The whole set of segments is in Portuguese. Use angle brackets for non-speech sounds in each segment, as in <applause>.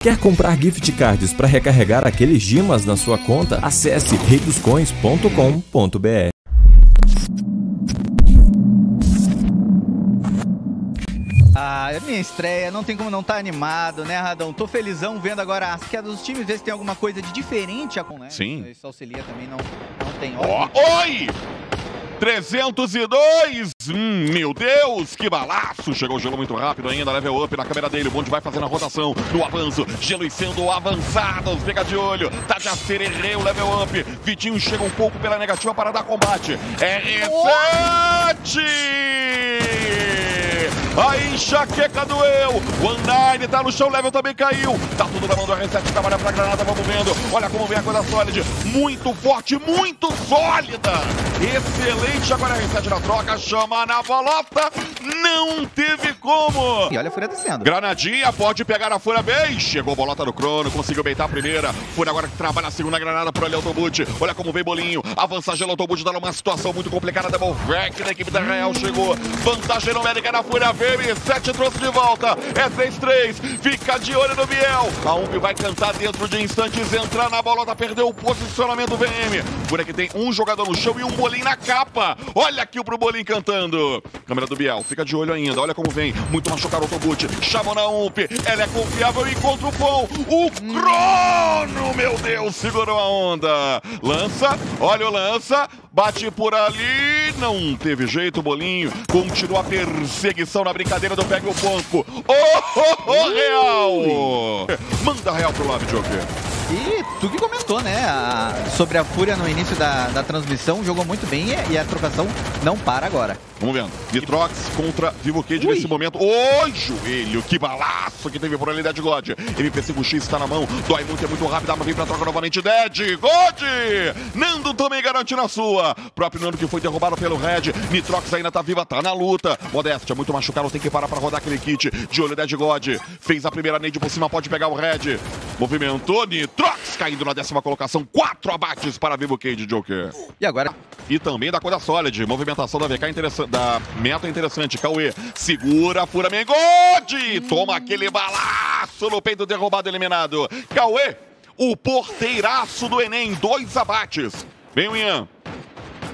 Quer comprar gift cards para recarregar aqueles gemas na sua conta? Acesse reidoscoins.com.br. Ah, é minha estreia, não tem como não estar tá animado, né, Radão? Tô felizão vendo agora as quedas dos times, ver se tem alguma coisa de diferente. Né? Sim. Isso auxilia também, não, não tem. Oh, oi! 302! Hum, meu Deus, que balaço! Chegou o gelo muito rápido ainda, level up na câmera dele. O bonde vai fazendo a rotação no avanço. Gelo e sendo avançados, pega de olho. Tá de acererê o level up. Vitinho chega um pouco pela negativa para dar combate. R7! A enxaqueca doeu. O Undyne tá no chão, level também caiu. Tá tudo na mão do R7, trabalha pra granada, vamos vendo. Olha como vem a coisa sólida. Muito forte, muito sólida. Excelente agora R7 na troca, chama na bolota. Não teve como. E olha a Fúria descendo. Granadinha pode pegar a Fúria bem. Chegou a bolota no crono, conseguiu beitar a primeira. Fúria agora que trabalha a segunda granada pro Autobut. Olha como vem Bolinho. A vantagem do Autobut tá numa situação muito complicada. Double Vec da equipe da Real chegou. Vantagem numérica na Fúria vem. M7 trouxe de volta. É 3-3. Fica de olho no Biel. A Ump vai cantar dentro de instantes. Entrar na bolota. Perdeu o posicionamento do VM. Por aqui tem um jogador no chão e um bolinho na capa. Olha aqui pro bolinho cantando. Câmera do Biel. Fica de olho ainda. Olha como vem. Muito machucado o Tobut. Chamou na Ump. Ela é confiável e contra o Pão. O Crono, meu Deus. Segurou a onda. Lança. Olha o lança. Bate por ali. Não teve jeito, bolinho. Continua a perseguição na brincadeira do Pega o Pompo. Oh, oh, oh, Real! Manda Real pro lado, Joker. E tu que comentou, né, a, sobre a Fúria no início da, da transmissão, jogou muito bem e, e, a trocação não para agora. Vamos vendo. Nitrox contra Vivo Cage nesse momento. Oi, joelho, que balaço que teve por ali, Dead God. MP5X está na mão, dói muito, é muito rápido, mas vem pra troca novamente, Dead God! Nando também garante na sua. Próprio Nando que foi derrubado pelo Red. Nitrox ainda tá viva, tá na luta. Modéstia, muito machucado, tem que parar pra rodar aquele kit. De olho, Dead God. Fez a primeira nade por cima, pode pegar o Red. Movimentou, Nitrox. Trox caindo na décima colocação. Quatro abates para Vivo Cage, Joker. E agora? E também da coisa sólida. Movimentação da VK interessante. Da meta interessante. Cauê segura, fura Mengode. Toma aquele balaço no peito derrubado, eliminado. Cauê, o porteiraço do Enem. Dois abates. Vem o Ian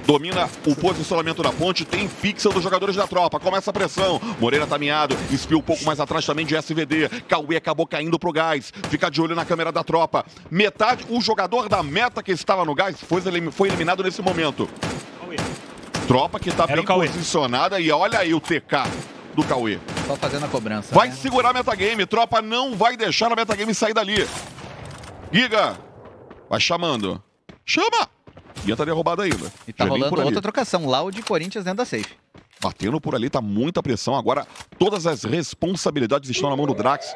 domina o posicionamento da ponte, tem pixel dos jogadores da tropa, começa a pressão, Moreira tá miado, espia um pouco mais atrás também de SVD, Cauê acabou caindo pro gás, fica de olho na câmera da tropa, metade, o jogador da meta que estava no gás foi, foi eliminado nesse momento. Tropa que tá Era bem posicionada e olha aí o TK do Cauê. Só fazendo a cobrança. Vai né? segurar a metagame, tropa não vai deixar a metagame sair dali. Giga, vai chamando. Chama! Ia tá derrubado ainda. E tá rolando outra trocação. Loud Corinthians dentro da safe. Batendo por ali, tá muita pressão. Agora, todas as responsabilidades estão na mão do Drax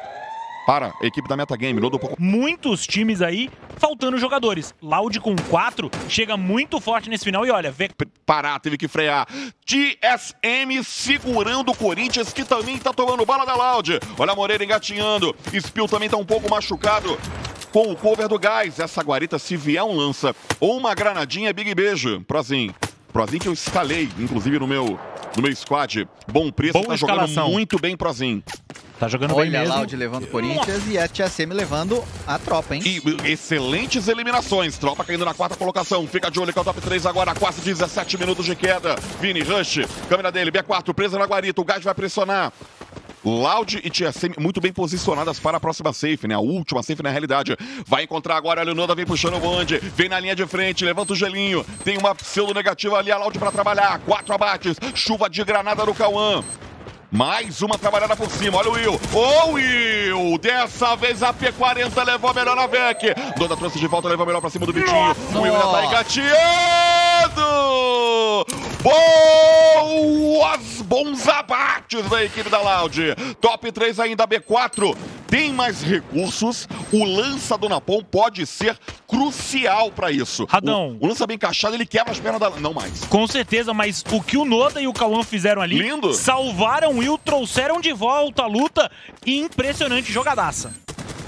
para a equipe da Metagame. Lodo pouco. Muitos times aí faltando jogadores. Loud com 4 chega muito forte nesse final e olha, vê. Parar, teve que frear. TSM segurando o Corinthians que também tá tomando bala da Loud. Olha a Moreira engatinhando. Spill também tá um pouco machucado com o cover do gás. Essa guarita, se vier um lança ou uma granadinha, big beijo. Prozinho. Prozinho que eu escalei, inclusive no meu, no meu squad. Bom preço, Boa tá escalação. jogando muito bem, Prozinho. Tá jogando Olha bem mesmo. Olha levando o Corinthians e a TSM levando a tropa, hein? E excelentes eliminações. Tropa caindo na quarta colocação. Fica de olho que é o top 3 agora. Quase 17 minutos de queda. Vini, Rush, câmera dele, B4, presa na guarita. O gás vai pressionar. Loud e TSM muito bem posicionadas para a próxima safe, né? A última safe na realidade. Vai encontrar agora a Leonardo, vem puxando o bonde, vem na linha de frente, levanta o gelinho. Tem uma pseudo negativa ali, a Loud para trabalhar. Quatro abates, chuva de granada do Cauã. Mais uma trabalhada por cima, olha o Will. Ô oh, Will! Dessa vez a P40 levou a melhor na VEC. Doda trouxe de volta, levou a melhor pra cima do Vitinho. O Will ainda tá Boas! Bons abates da equipe da Loud. Top 3 ainda B4 tem mais recursos, o lança do Napom pode ser crucial para isso. Radão. O, o, lança bem encaixado, ele quebra as pernas da... Não mais. Com certeza, mas o que o Noda e o Cauã fizeram ali... Lindo. Salvaram o Will, trouxeram de volta a luta. Impressionante jogadaça.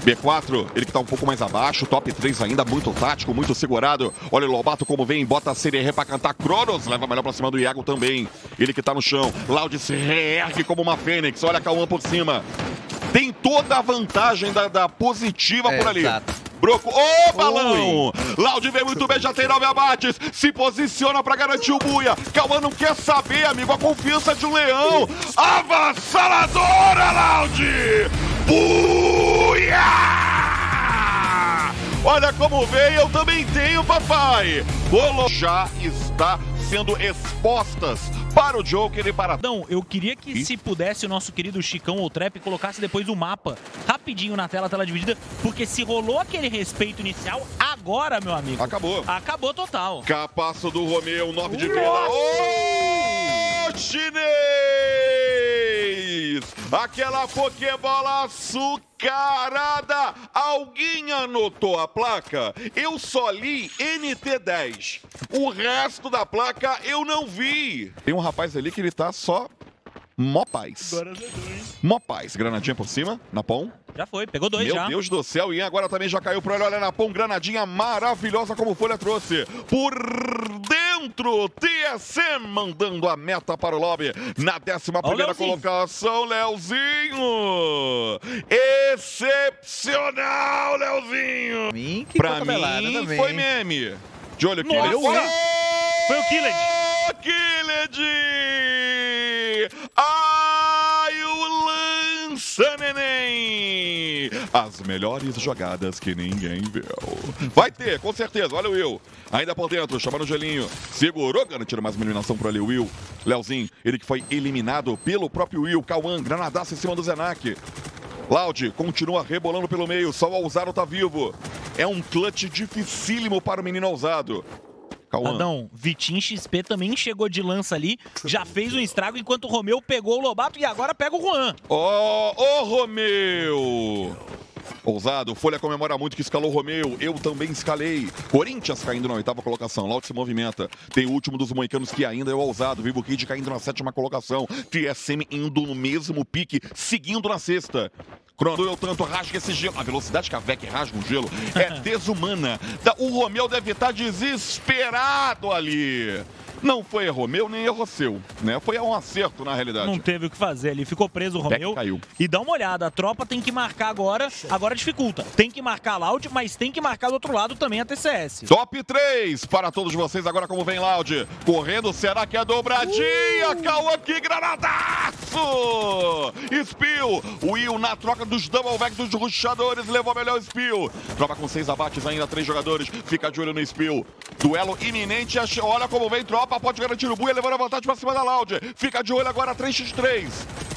B4, ele que tá um pouco mais abaixo, top 3 ainda, muito tático, muito segurado. Olha o Lobato como vem, bota a CDR pra cantar Cronos, leva melhor pra cima do Iago também. Ele que tá no chão, Loud se reergue como uma fênix, olha a Cauã por cima. tem toda a vantagem da, da positiva É, por ali. exato. Broco, ô balão! Laud vem muito bem, já tem nove abates, se posiciona pra garantir o buia. Cauã não quer saber, amigo, a confiança de um leão. Avassaladora, Laud! Buia! Olha como vem, eu também tenho, papai. Bolo já está sendo expostas para o Joker e para Não, eu queria que, Ih. se pudesse, o nosso querido Chicão ou Trap colocasse depois o mapa rapidinho na tela, tela dividida, porque se rolou aquele respeito inicial, agora, meu amigo, Acabou. acabou total. Capaço do Romeu, 9 de. Nossa! Ô, chinês! Aquela pokebola açucarada. Alguém anotou a placa? Eu só li NT10. O resto da placa eu não vi. Tem um rapaz ali que ele tá só mó paz. Mó paz. Granadinha por cima, Napom. Já foi, pegou dois Meu já. Deus do céu, e agora também já caiu pro ele. Olha na pão, granadinha maravilhosa como Folha trouxe. Por dentro, TSM mandando a meta para o lobby. Na décima Ó o primeira Leozinho. colocação, Leozinho. Excepcional, Leozinho. Mim, que Pra mim, também. foi meme. De olho aqui. Nossa. Foi o Killed. Killed! As melhores jogadas que ninguém viu. Vai ter, com certeza. Olha o Will. Ainda por dentro, chamando o gelinho. Segurou, garantindo mais uma eliminação pro ali, o Will. Leozinho, ele que foi eliminado pelo próprio Will. Cauã, granadaço em cima do Zenak. Loud continua rebolando pelo meio, só o Ousado tá vivo. É um clutch dificílimo para o menino ousado. Cauã. Adão, Vitinho XP também chegou de lança ali, já fez um estrago enquanto o Romeu pegou o Lobato e agora pega o Juan. Ó, ô Romeu! Ousado, Folha comemora muito que escalou o Romeu. Eu também escalei. Corinthians caindo na oitava colocação. Laut se movimenta. Tem o último dos moicanos que ainda é o Ousado. Vivo Kid caindo na sétima colocação. TSM indo no mesmo pique, seguindo na sexta. Crono, eu tanto rasga esse gelo. A velocidade que a VEC rasga um gelo é <laughs> desumana. O Romeu deve estar desesperado ali. Não foi erro meu nem erro seu, né? Foi um acerto na realidade. Não teve o que fazer, ele ficou preso o Romeu. caiu. E dá uma olhada, a tropa tem que marcar agora, agora dificulta. Tem que marcar Loud, mas tem que marcar do outro lado também a TCS. Top 3 para todos vocês. Agora como vem Loud. Correndo, será que é dobradinha? Cauã aqui, granadaço! Spill. Will na troca dos double back dos ruxadores. Levou a melhor Spill. Tropa com seis abates ainda, três jogadores. Fica de olho no Spill. Duelo iminente. Olha como vem tropa. Pode garantir o buia, levando a vantagem para cima da Loud. Fica de olho agora, 3x3.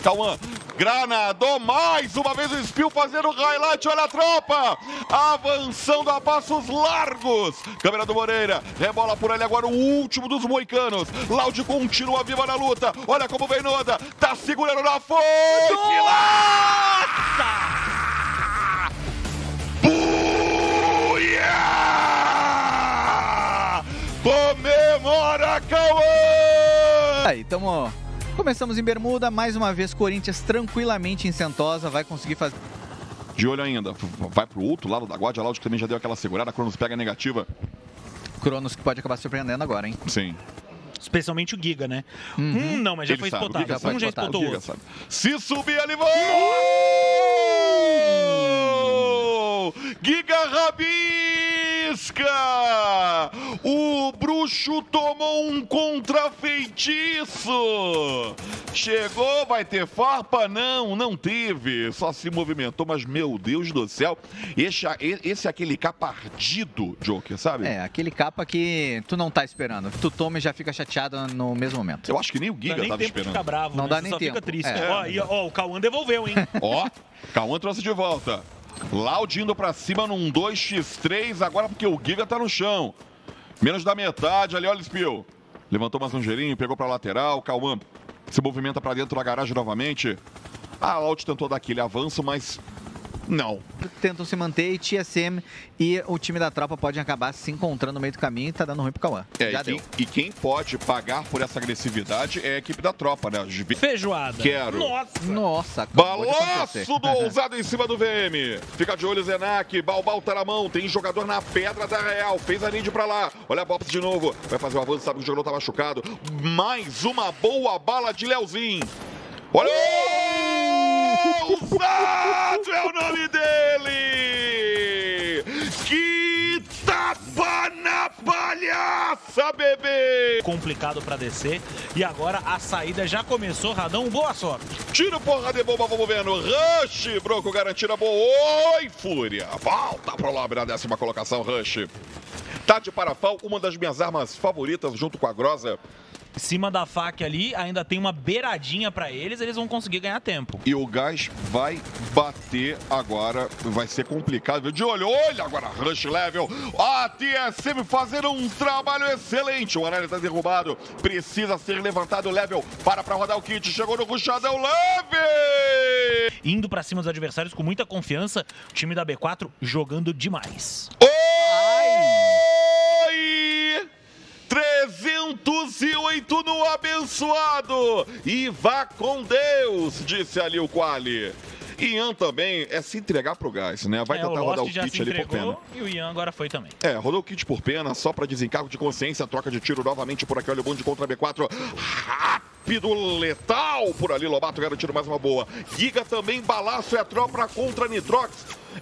Cauã, granadou mais uma vez o Spill fazendo highlight. Olha a tropa. Avançando a passos largos. Câmera do Moreira. Rebola por ele agora o último dos moicanos. Loud continua viva na luta. Olha como vem Noda. Tá segurando na foice. Nossa! Aí, tamo... Começamos em Bermuda, mais uma vez Corinthians tranquilamente em Sentosa, vai conseguir fazer... De olho ainda. Vai pro outro lado da guarda. Que também já deu aquela segurada. Cronos pega a negativa. Cronos que pode acabar surpreendendo agora, hein? Sim. Especialmente o Giga, né? Hum, não, mas já Ele foi sabe, o spotado. Giga Um já o Giga sabe. Se subir, ele vai! Giga Rabisca! O bruxo tomou um contrafeitiço! Chegou, vai ter farpa? Não, não teve. Só se movimentou, mas meu Deus do céu. Esse, esse é aquele capardido, Joker, sabe? É, aquele capa que tu não tá esperando. Tu toma e já fica chateado no mesmo momento. Eu acho que nem o Não Giga dá nem tava tempo esperando. ficar bravo, Não né? dá Você nem só fica tempo. triste. É. Ó, e, ó, o Cauã devolveu, hein? Ó, Cauã trouxe de volta. Loud indo pra cima num 2x3, agora porque o Giga tá no chão. Menos da metade ali, olha o Spill. Levantou mais um gelinho, pegou pra lateral. Cauã se movimenta pra dentro da garagem novamente. A Loud tentou dar aquele avanço, mas não. Tentam se manter e TSM e o time da tropa podem acabar se encontrando no meio do caminho e tá dando ruim pro Cauã. É, já e, quem, deu. e quem pode pagar por essa agressividade é a equipe da tropa, né? Feijoada. Quero. Nossa. Nossa. Balaço do ousado em cima do VM. Fica de olho, Zenak. Balbal tá na mão. Tem jogador na pedra da Real. Fez a lead pra lá. Olha a Bops de novo. Vai fazer o avanço, sabe que o jogador tá machucado. Mais uma boa bala de Leozinho. Olha! <laughs> Ousado é o palhaça, bebê! Complicado pra descer. E agora a saída já começou. Radão, boa sorte. Tiro porra de bomba, vamos vendo. Rush, Broco garantida boa. Oi, Fúria. Volta pro lobby na décima colocação, Rush. Tá de parafal, uma das minhas armas favoritas junto com a Grosa. Em cima da faca ali, ainda tem uma beiradinha pra eles, eles vão conseguir ganhar tempo. E o gás vai bater agora, vai ser complicado. De olho, olha agora, rush level. A TSM fazendo um trabalho excelente. O Aranha tá derrubado, precisa ser levantado level. Para pra rodar o kit, chegou no rushadão leve. Indo pra cima dos adversários com muita confiança, o time da B4 jogando demais. Oi! 308 no abençoado! E vá com Deus, disse ali o Quali. Ian também é se entregar pro gás, né? Vai É, tentar o rodar o kit ali por pena. e o Ian agora foi também. É, rodou o kit por pena, só pra desencargo de consciência, troca de tiro novamente por aqui, olha o bonde contra a B4. Rápido, letal por ali, Lobato garantindo mais uma boa. Giga também, balaço é a tropa contra Nitrox.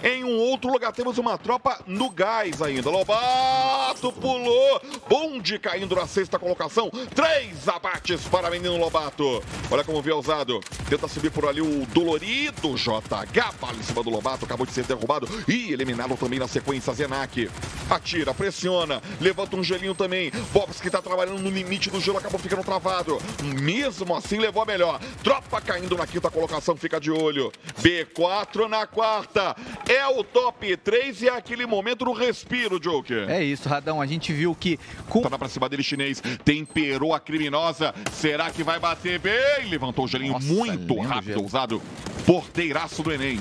Em um outro lugar temos uma tropa no gás ainda. Lobato pulou. Bonde caindo na sexta colocação. Três abates para menino Lobato. Olha como vê usado. Tenta subir por ali o dolorido JH. Bala em cima do Lobato. Acabou de ser derrubado. E eliminado também na sequência Zenak. Atira, pressiona. Levanta um gelinho também. Bobs que tá trabalhando no limite do gelo acabou ficando travado. Mesmo assim levou a melhor. Tropa caindo na quinta colocação. Fica de olho. B4 na quarta. É o top 3 e é aquele momento do respiro, Joker. É isso, Radão. A gente viu que com Tá pra cima dele, chinês. Temperou a criminosa. Será que vai bater bem? Levantou o gelinho Nossa, muito rápido, gelo. ousado. Porteiraço do Enem.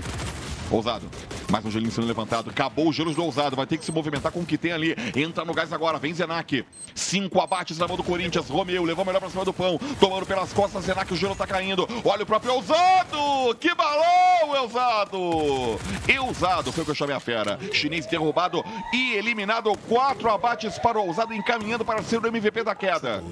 Ousado. Mais um gelinho sendo levantado. Acabou os gelos do ousado. Vai ter que se movimentar com o que tem ali. Entra no gás agora. Vem Zenak. Cinco abates na mão do Corinthians. Romeu levou melhor pra cima do pão. Tomando pelas costas. Zenak, o gelo tá caindo. Olha o próprio ousado. Que balão, Eusado. Eusado foi o que eu chamei a fera. Chinês derrubado e eliminado. Quatro abates para o ousado, encaminhando para ser o MVP da queda.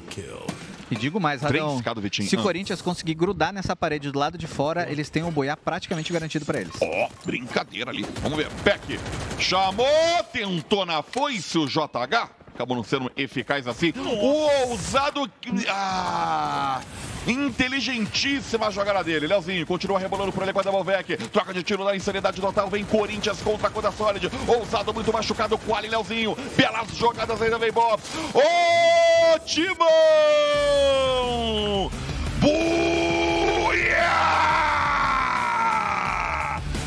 E digo mais, Radão. Se o Ah. Corinthians conseguir grudar nessa parede do lado de fora, eles têm o boiar praticamente garantido pra eles. Ó, brincadeira ali. Vamos ver. Peck chamou, tentou na foice o JH. Acabou não sendo eficaz assim. O ousado. Ah! Inteligentíssima a jogada dele. Leozinho continua rebolando por ali com a Devolvec. Troca de tiro da insanidade total. Vem Corinthians contra a Coda Solid. Ousado muito machucado. Quali Leozinho. Belas jogadas ainda vem Bob. Ô, Timão!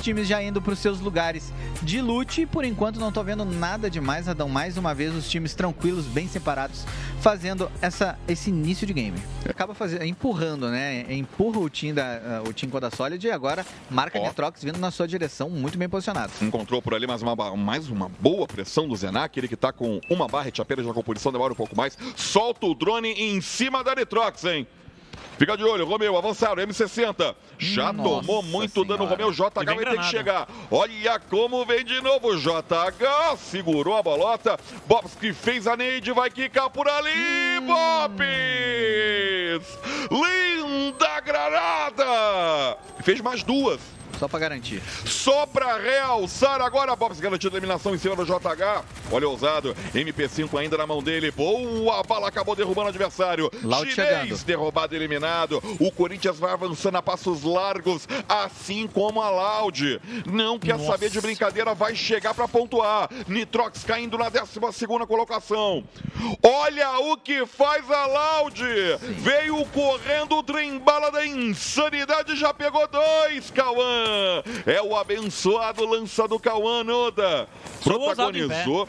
Times já indo pros seus lugares de loot. e Por enquanto não tô vendo nada demais, Radão. Mais uma vez os times tranquilos, bem separados, fazendo essa, esse início de game. Acaba fazendo, empurrando, né? Empurra o time da o time Coda Solid e agora marca Ó. Nitrox vindo na sua direção, muito bem posicionado. Encontrou por ali mais uma, mais uma boa pressão do Zenak, ele que tá com uma barret apenas na composição, demora um pouco mais. Solta o drone em cima da Nitrox, hein? Fica de olho, Romeu, avançaram, M60. Já Nossa tomou muito dano, Senhora. Romeu. JH vem vai ter que chegar. Olha como vem de novo. JH segurou a bolota. Bobs que fez a Neide, vai quicar por ali. Bobs! Linda granada! Fez mais duas. Só pra garantir. Só pra realçar agora, Bobs garantindo a eliminação em cima do JH. Olha o ousado, MP5 ainda na mão dele. Boa, a bala acabou derrubando o adversário. Loud Chinês chegando. derrubado, eliminado. O Corinthians vai avançando a passos largos, assim como a Loud. Não quer Nossa. saber de brincadeira, vai chegar pra pontuar. Nitrox caindo na 12 segunda colocação. Olha o que faz a Loud. Veio correndo o trem bala da insanidade, já pegou dois, Cauã. É o abençoado lança do Cauã, Noda. Protagonizou.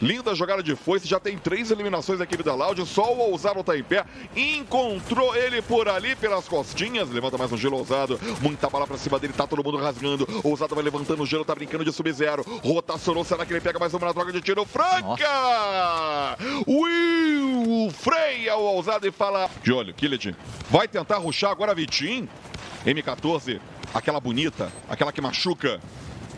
Linda jogada de foice, já tem três eliminações da equipe da Loud, só o ousado tá em pé, encontrou ele por ali pelas costinhas, levanta mais um gelo ousado, muita bala pra cima dele, tá todo mundo rasgando, ousado vai levantando o gelo, tá brincando de sub-zero, rotacionou, será que ele pega mais uma na troca de tiro? Franca! Will freia o ousado e fala, de olho, Killet, vai tentar ruxar agora Vitinho? M14, aquela bonita, aquela que machuca.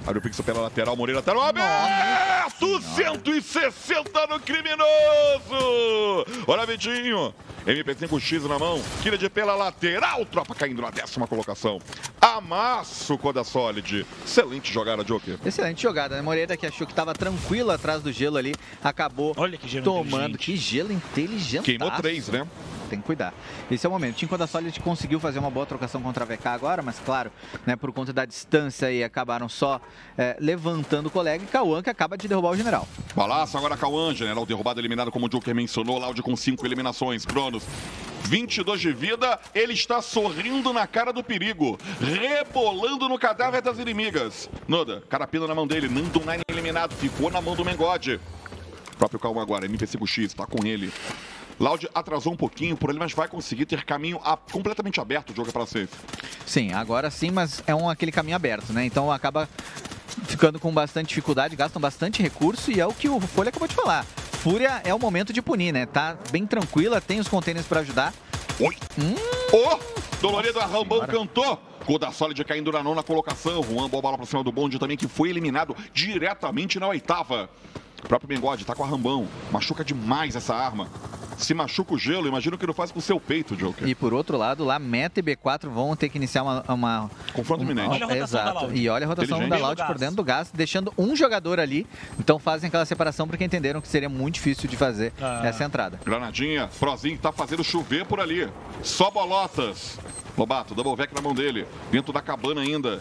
Abre o pixel pela lateral, Moreira tá no aberto! 160 no criminoso! Olha, Vitinho! MP5X na mão, Killet pela lateral, tropa caindo na décima colocação. amassa o Coda Solid. Excelente jogada, Joker. Excelente jogada, né? Moreira que achou que estava tranquilo atrás do gelo ali, acabou Olha que gelo tomando. inteligente. Que gelo inteligente. Queimou três, né? Tem que cuidar. Esse é o momento. Tinha da Solid conseguiu fazer uma boa trocação contra a VK agora, mas claro, né, por conta da distância aí, acabaram só é, levantando o colega e Cauã que acaba de derrubar o general. Balaço agora Cauã, general derrubado, eliminado como o Joker mencionou, Laude com cinco eliminações. Cronos, 22 de vida, ele está sorrindo na cara do perigo, rebolando no cadáver das inimigas. Noda, carapina na mão dele, Nando Nine eliminado, ficou na mão do Mengode. O próprio Cauã agora, MP5X, está com ele. Loud atrasou um pouquinho por ele, mas vai conseguir ter caminho a- completamente aberto o jogo para safe. Sim, agora sim, mas é um aquele caminho aberto, né? Então acaba ficando com bastante dificuldade, gastam bastante recurso e é o que o Folha acabou de falar. Fúria é o momento de punir, né? Tá bem tranquila, tem os containers para ajudar. Oi! Hum. Ô! Dolorido Arrambão cantou! Coda Solid caindo na nona colocação. Juan boa bola pra cima do bonde também, que foi eliminado diretamente na oitava. O próprio Bengode tá com a Rambão. Machuca demais essa arma. Se machuca o gelo, imagina o que ele faz com o seu peito, Joker. E por outro lado, lá Meta e B4 vão ter que iniciar uma. uma Confronto um- iminente. Olha Exato. E olha a rotação da Loud por gás. dentro do gás, deixando um jogador ali. Então fazem aquela separação porque entenderam que seria muito difícil de fazer Ah. essa entrada. Granadinha, Frozinho tá fazendo chover por ali. Só bolotas. Lobato, double vec na mão dele. Dentro da cabana ainda.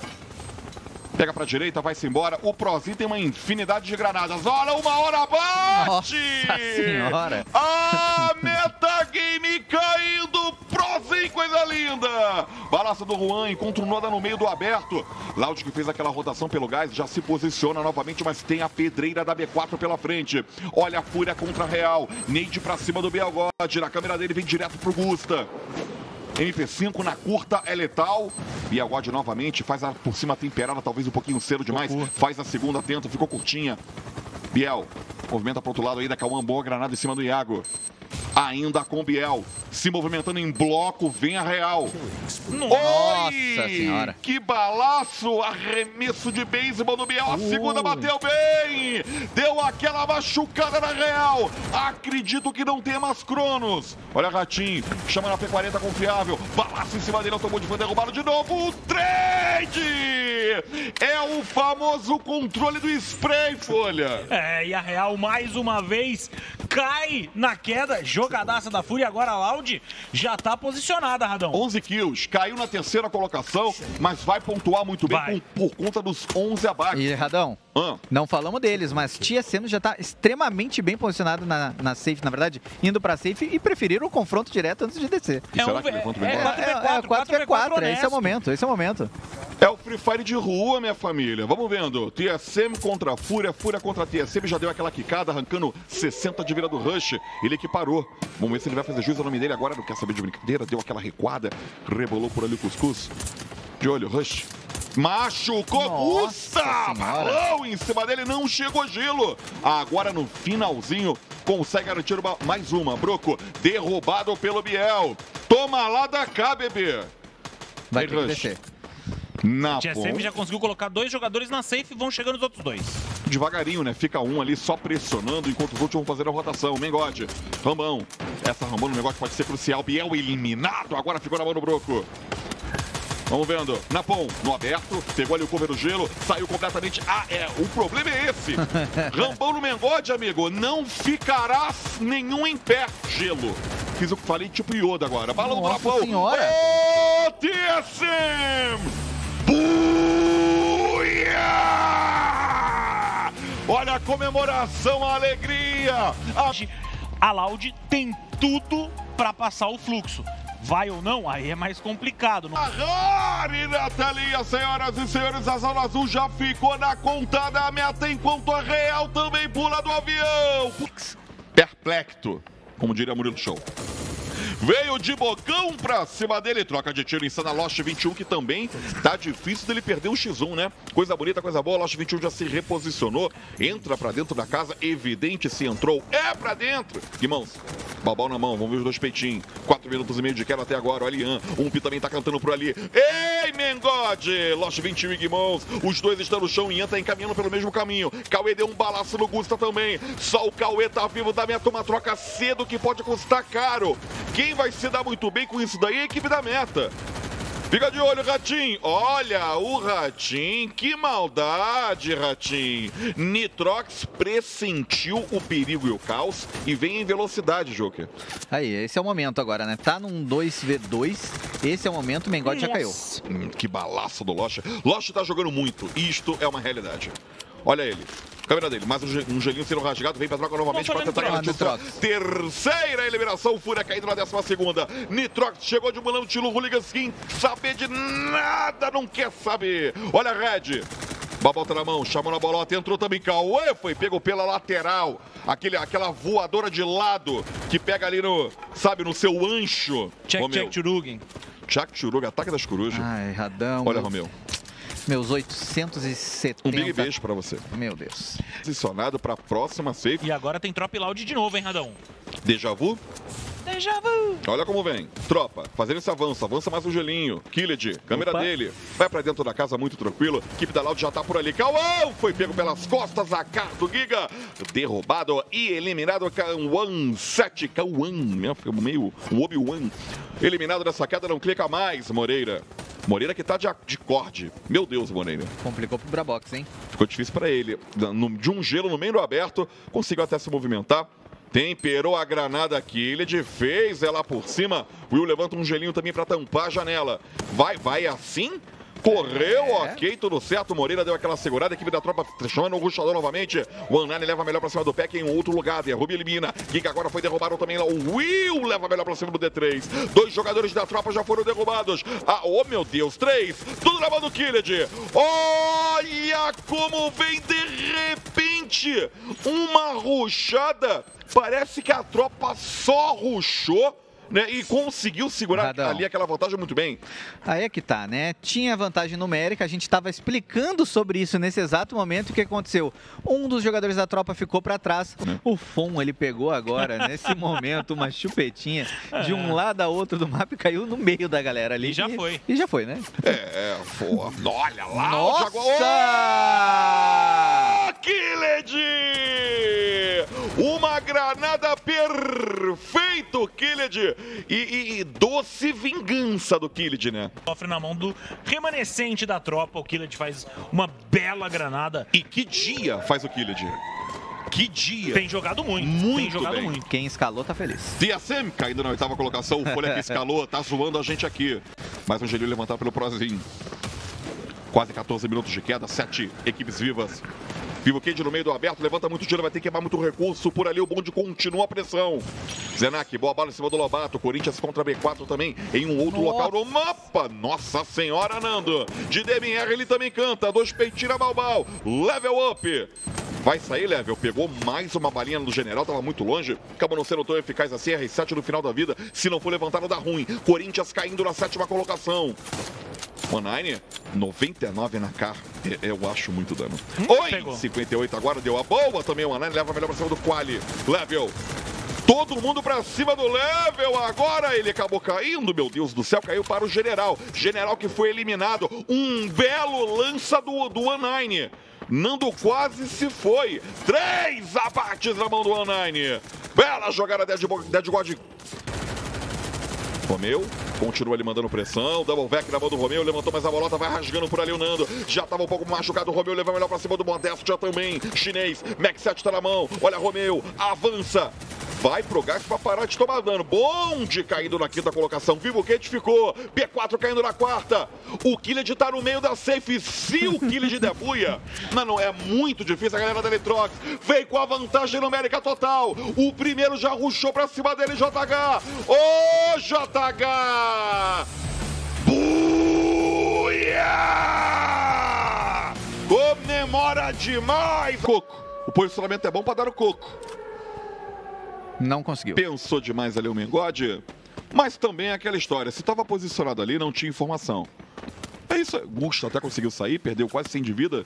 Pega pra direita, vai-se embora. O Prozinho tem uma infinidade de granadas. Olha, uma hora bate! Nossa senhora! A metagame caindo! Prozinho, coisa linda! Balaça do Juan, encontra o Noda no meio do aberto. Loud que fez aquela rotação pelo gás, já se posiciona novamente, mas tem a pedreira da B4 pela frente. Olha a fúria contra a Real. Neide pra cima do Bielgode. Na câmera dele vem direto pro Gusta. MP5 na curta é letal. Bielgode novamente faz a por cima temperada, talvez um pouquinho cedo demais. Faz a segunda, tenta, ficou curtinha. Biel, movimenta pro outro lado aí da Cauã, boa granada em cima do Iago. Ainda com Biel, se movimentando em bloco, vem a Real. Nossa Oi! Senhora. Que balaço! Arremesso de beisebol no Biel. A segunda bateu bem! Deu aquela machucada na Real. Acredito que não tem mais Cronos. Olha Ratinho, chama na P40 confiável. Balaço em cima dele, automotive foi derrubado de novo. O trade! É o famoso controle do spray, Folha. É, e a Real mais uma vez cai na queda. Jogadaça da Fúria. Agora a Loud já tá posicionada, Radão. 11 kills, caiu na terceira colocação, mas vai pontuar muito bem Vai. com- por conta dos 11 abaixo. E Radão, Ah, não falamos deles, mas Tia Seno já tá extremamente bem posicionado na, na safe, na verdade, indo pra safe e preferiram o confronto direto antes de descer. Será que levanta o é, negócio? 4v4, 4v4, 4v4 esse é o momento, esse é o momento. É o Free Fire de rua, minha família. Vamos vendo. TSM contra a Fúria, Fúria contra a TSM. Já deu aquela quicada, arrancando 60 de vida do Rush. Ele que parou. Vamos ver se ele vai fazer juiz ao nome dele agora. Não quer saber de brincadeira. Deu aquela recuada. Rebolou por ali o cuscuz. De olho, Rush. Machucou. Nossa Usta! Senhora. Balão em cima dele. Não chegou gelo. Agora no finalzinho. Consegue garantir uma- mais uma. Broco. Derrubado pelo Biel. Toma lá da cá, bebê. Vai ter que descer. Na ponta. já conseguiu colocar dois jogadores na safe e vão chegando os outros dois. devagarinho, né? Fica um ali só pressionando enquanto os outros vão fazer a rotação. Mengode, Rambão. Essa Rambão no negócio pode ser crucial. Biel eliminado. Agora ficou na mão do Broco. Vamos vendo. Napom, no aberto, pegou ali o cover do gelo, saiu completamente. Ah, é, o problema é esse. <laughs> Rambão no Mengode, amigo, não ficará nenhum em pé. Gelo. Fiz o que falei, tipo Yoda agora. Balão do Nossa Napom. Senhora. Ô, TSM! Buia! Olha a comemoração, a alegria! A A Loud tem tudo pra passar o fluxo. Vai ou não? Aí é mais complicado. Não- Harry Natalia, senhoras e senhores, a Zona Azul já ficou na conta da meta, enquanto a Real também pula do avião. Perplecto, como diria Murilo Show. Veio de bocão pra cima dele, troca de tiro em cena Lost 21, que também tá difícil dele perder um X1, né? Coisa bonita, coisa boa, Lost 21 já se reposicionou, entra pra dentro da casa, evidente se entrou, é pra dentro. Guimãos, babau na mão, vamos ver os dois peitinhos. Quatro minutos e meio de queda até agora, olha Ian, um pi também tá cantando por ali. Ei, Mengode! Lost 21 e Guimãos, os dois estão no chão, Ian tá encaminhando pelo mesmo caminho. Cauê deu um balaço no Gusta também, só o Cauê tá vivo da meta, uma troca cedo que pode custar caro. Quem vai se dar muito bem com isso daí é a equipe da meta. Fica de olho, Ratinho. Olha o Ratinho. Que maldade, Ratinho. Nitrox pressentiu o perigo e o caos e vem em velocidade, Joker. Aí, esse é o momento agora, né? Tá num 2v2. Esse é o momento, o Mengote já caiu. Hum, que balaço do Lost. Lost tá jogando muito. Isto é uma realidade. Olha ele. Câmera dele, mais um, ge- gelinho sendo rasgado, vem pra troca novamente para tentar garantir sua Ah, terceira eliminação. Fúria caindo na décima segunda. Nitrox chegou de mulão, tiro Hooligans, quem saber de nada, não quer saber. Olha a Red. Babota na mão, chamou na bolota, entrou também Cauê, foi pego pela lateral. Aquele, aquela voadora de lado que pega ali no, sabe, no seu ancho. Check, Romeu. check, Churugen. Jack Churuga, ataque das corujas. Ai, Radão. Olha, Romeu, Meus 870. um big beijo pra você. Meu Deus. Posicionado pra próxima safe. E agora tem Trop Loud de novo, hein, Radão? Déjà vu. Déjà vu. Olha como vem. Tropa, fazendo esse avanço. Avança mais um gelinho. Killed, câmera Opa. dele. Vai pra dentro da casa muito tranquilo. Equipe da Loud já tá por ali. Cauã foi pego pelas costas. A cara do Giga. Derrubado e eliminado. Cauã 7. Cauã. Ficou meio Obi-Wan. Eliminado dessa queda. Não clica mais, Moreira. Moreira que tá de, de corde. Meu Deus, Moreira. Complicou pro Brabox, hein? Ficou difícil para ele. De um gelo no meio do aberto, conseguiu até se movimentar. Temperou a granada aqui, ele de fez ela por cima. Will levanta um gelinho também para tampar a janela. Vai, vai assim? Correu, É. ok, tudo certo. Moreira deu aquela segurada, a equipe da tropa chamando o ruxador novamente. O Anani leva melhor pra cima do Peck em outro lugar. Derruba e elimina. Giga agora foi derrubado também lá. O Will leva melhor pra cima do D3. Dois jogadores da tropa já foram derrubados. Ah, oh meu Deus, três. Tudo na mão do Killed. Olha como vem de repente uma ruxada. Parece que a tropa só ruxou. Né, e conseguiu segurar Radão. ali aquela vantagem muito bem. Aí é que tá, né? Tinha vantagem numérica, a gente tava explicando sobre isso nesse exato momento. O que aconteceu? Um dos jogadores da tropa ficou pra trás. Né? O Fon, ele pegou agora, nesse <laughs> momento, uma chupetinha de um lado a outro do mapa e caiu no meio da galera ali. E já foi. E já foi, né? É, é, pô, olha lá. o Nossa! Jaguar. Killed! Uma granada perfeito, Killed! E, e- e doce vingança do Killed, né? Sofre na mão do remanescente da tropa. O Killed faz uma bela granada. E que dia faz o Killed? Que dia! Tem jogado muito. Muito tem jogado bem. muito. Quem escalou tá feliz. TSM caindo na oitava colocação, o Folha que <laughs> escalou, tá zoando a gente aqui. Mais um gelinho levantado pelo Prozinho. Quase 14 minutos de queda, sete equipes vivas. Vivo Cade no meio do aberto, levanta muito tiro, vai ter que queimar muito recurso. Por ali o bonde continua a pressão. Zenak, boa bola em cima do Lobato. Corinthians contra B4 também, em um outro Nossa. local no mapa. Nossa senhora, Nando. De DMR ele também canta. Dois peitinhos balbal. Level up. Vai sair, Level. Pegou mais uma balinha do general, tava muito longe. Acabou não sendo tão eficaz assim. R7 no final da vida. Se não for levantado, dá ruim. Corinthians caindo na sétima colocação. Manine, 99 na K. Eu acho muito dano. Oi! pegou. 58 agora, deu a boa também. O Manine leva melhor pra cima do Quali. Level. Todo mundo pra cima do level. Agora ele acabou caindo, meu Deus do céu. Caiu para o general. General que foi eliminado. Um belo lança do, do One Nando quase se foi. Três abates na mão do One Bela jogada Dead, Dead God Romeu, continua ali mandando pressão. Double back na mão do Romeu, levantou mais a bolota, vai rasgando por ali o Nando. Já estava um pouco machucado o Romeu, leva melhor pra cima do Modesto já também. Chinês, Max 7 tá na mão. Olha Romeu, avança. Vai pro gás pra parar de tomar dano. Bonde caindo na quinta colocação. Vivo Kate ficou. P4 caindo na quarta. O Killed tá no meio da safe. Se o Killed debuia. Mano, é muito difícil a galera da Eletrox. Veio com a vantagem numérica total. O primeiro já ruxou pra cima dele, JH. Ô, JH! Buia! Comemora demais! Coco. O posicionamento é bom pra dar o coco. Não conseguiu. Pensou demais ali o Mengode, mas também é aquela história. Se estava posicionado ali, não tinha informação. É isso. Gusto até conseguiu sair, perdeu quase 100 de vida.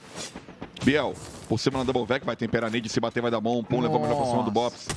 Biel, por cima na double back, vai temperar nele, se bater vai dar mão. Pum, levou melhor pra cima do Bops.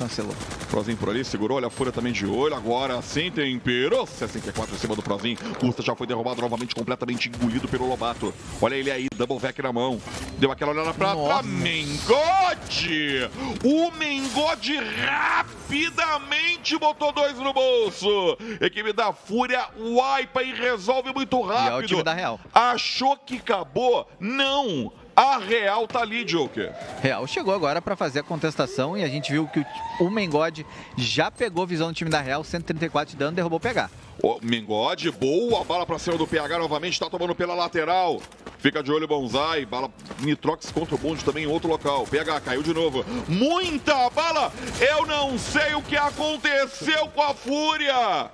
Cancelou. Prozinho por ali, segurou, olha a Fúria também de olho. Agora sim temperou. 64 em cima do Prozinho. Custa já foi derrubado novamente, completamente engolido pelo Lobato. Olha ele aí, double vec na mão. Deu aquela olhada pra trás. Mengode! O Mengode rapidamente botou dois no bolso. Equipe da Fúria wipa e resolve muito rápido. E é o time da Real. Achou que acabou? Não! A Real tá ali, Joker. Real chegou agora para fazer a contestação e a gente viu que o Mengode já pegou visão do time da Real, 134 de dano, derrubou o PH. O Mengode, boa bala para cima do PH novamente, tá tomando pela lateral. Fica de olho Bonsai, bala Nitrox contra o bonde também em outro local. PH caiu de novo. Muita bala! Eu não sei o que aconteceu com a Fúria!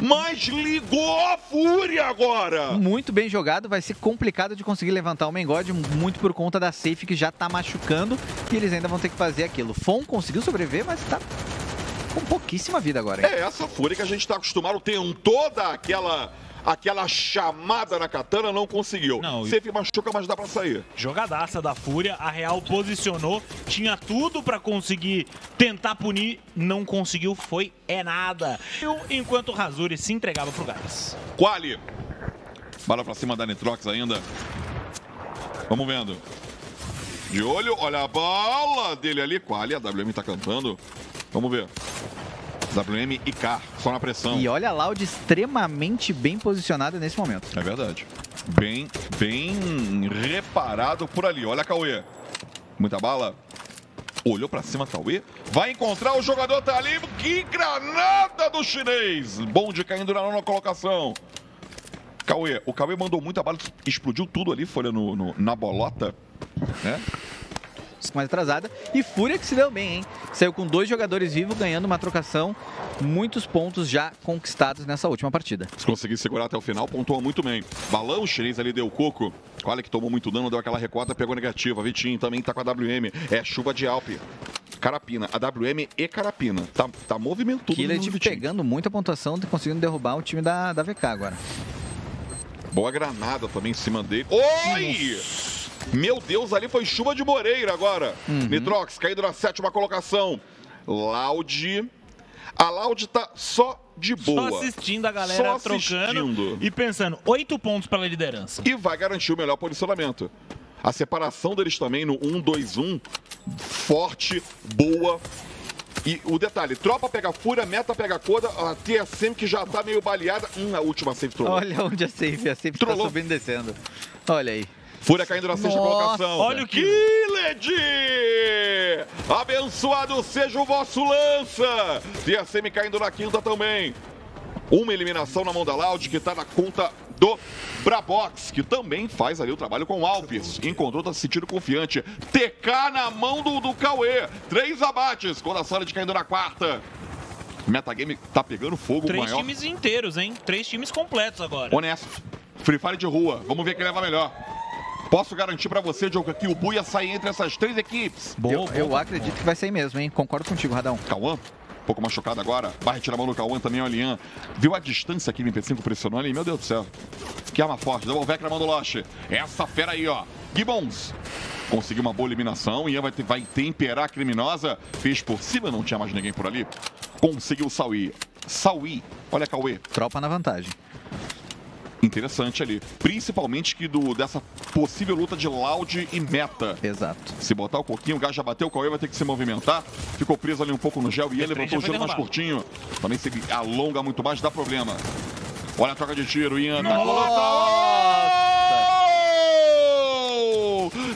Mas ligou a fúria agora. Muito bem jogado, vai ser complicado de conseguir levantar o Mengode, muito por conta da safe que já tá machucando e eles ainda vão ter que fazer aquilo. Fon conseguiu sobreviver, mas tá com pouquíssima vida agora. Hein? É essa fúria que a gente tá acostumado, tem toda aquela aquela chamada na katana, não conseguiu. Não, Safe machuca, mas dá pra sair. Jogadaça da Fúria, a Real posicionou, tinha tudo pra conseguir tentar punir, não conseguiu, foi é nada. Enquanto o Razuri se entregava pro Gabs. Quali. Bala pra cima da Nitrox ainda. Vamos vendo. De olho, olha a bala dele ali. Quali, a WM tá cantando. Vamos ver. WM e K, só na pressão. E olha a Loud extremamente bem posicionada nesse momento. É verdade. Bem, bem reparado por ali. Olha a Cauê. Muita bala. Olhou pra cima, Cauê. Vai encontrar o jogador, tá ali. Que granada do chinês. Bom de caindo na nona colocação. Cauê, o Cauê mandou muita bala, explodiu tudo ali, folha no, no, na bolota. Né? Mais atrasada. E Fúria que se deu bem, hein? Saiu com dois jogadores vivos, ganhando uma trocação. Muitos pontos já conquistados nessa última partida. Se conseguir segurar até o final, pontuou muito bem. Balão chinês ali deu coco. Olha que tomou muito dano, deu aquela recuada, pegou negativa. Vitinho também tá com a WM. É chuva de Alpe. Carapina, a WM e Carapina. Tá, tá movimentando. Killer time pegando muita pontuação e conseguindo derrubar o time da, da VK agora. Boa granada também em cima dele. Oi! Nossa. Meu Deus, ali foi chuva de Moreira agora. Uhum. Nitrox caindo na sétima colocação. Loud. A Loud tá só de boa. Só assistindo a galera só trocando e pensando, oito pontos para a liderança. E vai garantir o melhor posicionamento. A separação deles também no 1-2-1, forte, boa. E o detalhe, tropa pega fúria, meta pega coda, a TSM que já tá meio baleada. Hum, a última safe trollou. Olha onde a safe, a safe tá trollou. tá subindo e descendo. Olha aí. Fúria caindo na sexta colocação. Olha o que... Killed! Abençoado seja o vosso lança! TSM caindo na quinta também. Uma eliminação na mão da Loud, que está na conta do Brabox, que também faz ali o trabalho com o Alpes. Encontrou, tá se sentindo confiante. TK na mão do, do Cauê. Três abates, com a Solid caindo na quarta. Metagame tá pegando fogo Três maior. times inteiros, hein? Três times completos agora. Honesto. Free Fire de rua. Vamos ver quem leva melhor. Posso garantir para você, Diogo, que o Buia sai entre essas três equipes. Boa, eu, boa, eu boa. acredito que vai sair mesmo, hein? Concordo contigo, Radão. Cauã, um pouco machucado agora. Vai retirar a mão do Cauã também, o Alian. Viu a distância que o MP5 pressionou ali? Meu Deus do céu. Que arma forte. Deu o Vec na mão do Loche. Essa fera aí, ó. Gibbons. Conseguiu uma boa eliminação. Ian vai, ter, vai temperar a criminosa. Fez por cima, não tinha mais ninguém por ali. Conseguiu o Saui. Saui. Olha, Cauê. Tropa na vantagem interessante ali. Principalmente que do, dessa possível luta de Loud e Meta. Exato. Se botar o coquinho, o gás já bateu, o Cauê vai ter que se movimentar. Ficou preso ali um pouco no gel e ele levantou o gelo mais curtinho. Também se alonga muito mais, dá problema. Olha a troca de tiro, Ian. Tá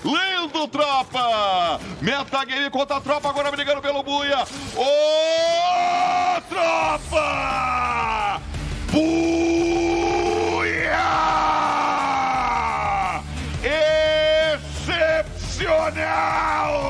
Lindo, tropa! Meta game contra a tropa, agora brigando pelo Buia. Ô, oh, tropa! Excepcional!